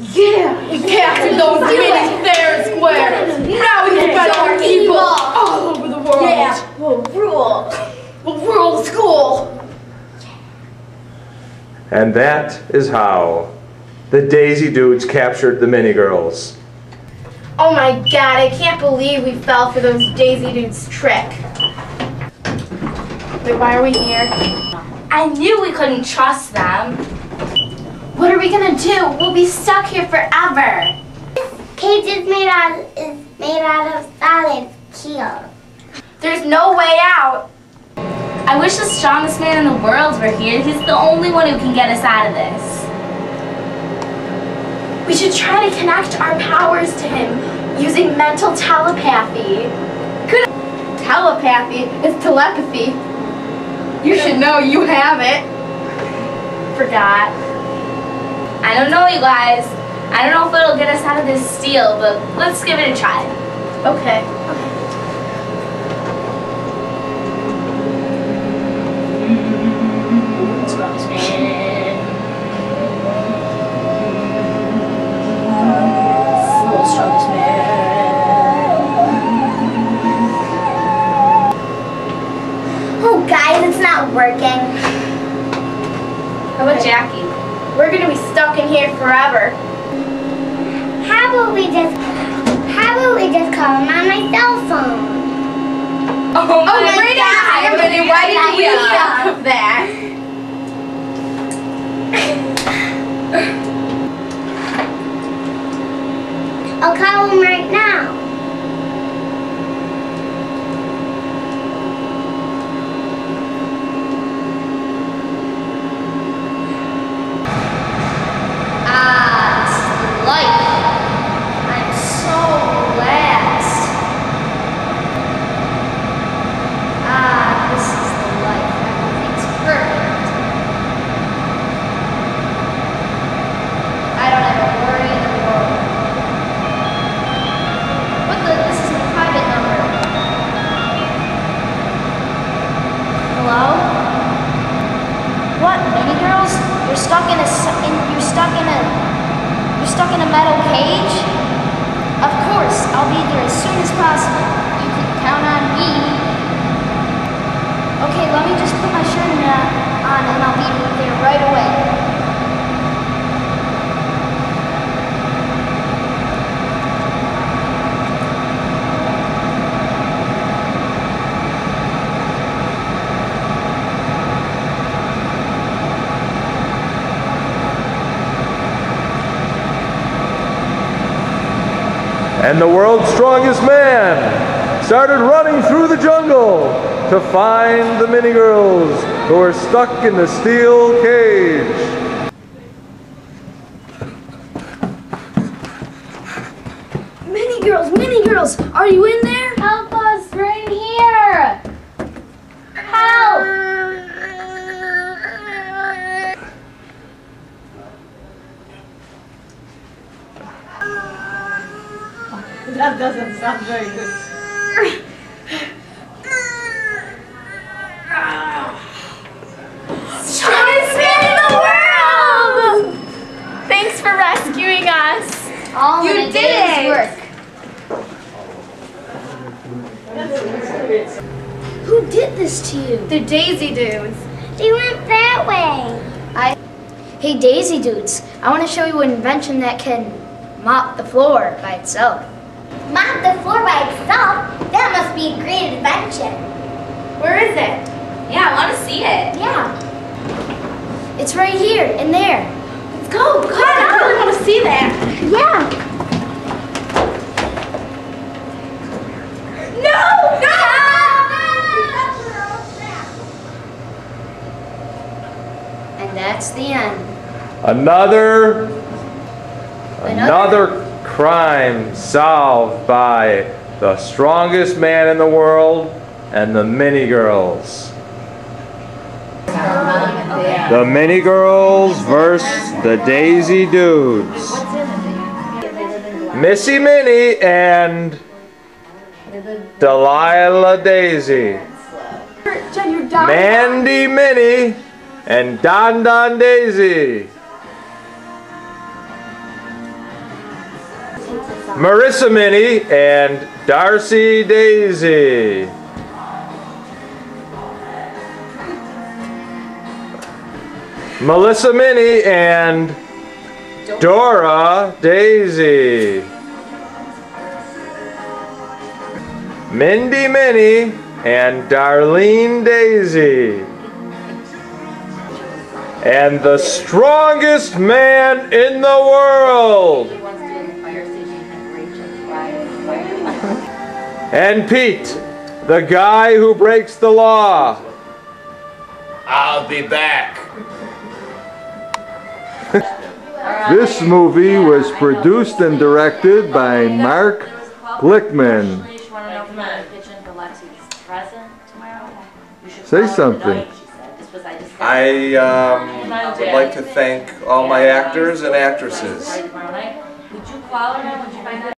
Yeah, we captured those minis fair and square. Now we can fight our people all over the world. Yeah, we'll rule. We'll rule school. And that is how the Daisy Dudes captured the Minni Gurls. Oh my god, I can't believe we fell for those Daisy Dudes trick. Wait, why are we here? I knew we couldn't trust them. What are we gonna do? We'll be stuck here forever. Cage is made out is made out of solid steel. There's no way out. I wish the strongest man in the world were here. He's the only one who can get us out of this. We should try to connect our powers to him using mental telepathy. Good. Telepathy is telepathy. You should know you have it. Forgot. I don't know, you guys. I don't know if it'll get us out of this steel, but let's give it a try. Okay. Strongest man. Full strongest man. Oh guys, it's not working. How about Jackie? We're gonna be stuck in here forever. How about we just how about we just call him on my cell phone? Oh my, great idea, Emily. Why didn't we think of that? I'll call him right now. Ah, this is life. I'm so relaxed. Ah, this is the life. Everything's perfect. I don't have a worry in the world. What the? This is a private number. Hello? What, mini girls? You're stuck in a in, you're stuck in a you're stuck in a metal cage? Of course, I'll be there as soon as possible. You can count on me. Okay, let me just put my shirt uh, on and I'll be there right away. And the world's strongest man started running through the jungle to find the Minni Gurls who were stuck in the steel cage. Mini girls, mini girls, are you in there? Help us right here! Help! That doesn't sound very good. Strongest man in the world! Thanks for rescuing us. All You in did day's work. Who did this to you? The Daisy Dudes. They went that way. I. Hey Daisy Dudes, I want to show you an invention that can mop the floor by itself. Mop the floor by itself? That must be a great invention. Where is it? Yeah, I want to see it. Yeah. It's right here and there. Let's go. Come on, I really want to see that. Yeah. No! No! And that's the end. Another another crime solved by the strongest man in the world and the Minni Gurls. The Minni Gurls versus the Daisy Dudes. Missy Minnie and Delilah Daisy. Jen, you're dying. Mandy Minnie and Don Don Daisy. Marissa Minnie and Darcy Daisy. Melissa Minnie and Dora Daisy. Mindy Minnie and Darlene Daisy. And the strongest man in the world. And Pete, the guy who breaks the law. I'll be back. This movie was produced and directed by Mark Glickman. She wanted to know if you wanted to pitch in for Lexi's present tomorrow. You should Say something. tonight, she said. This was- I I um, would like to thank all my actors and actresses.